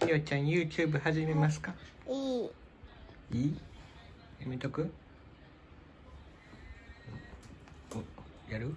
きよちゃん YouTube 始めますか？いい。いい？やめとく？やる？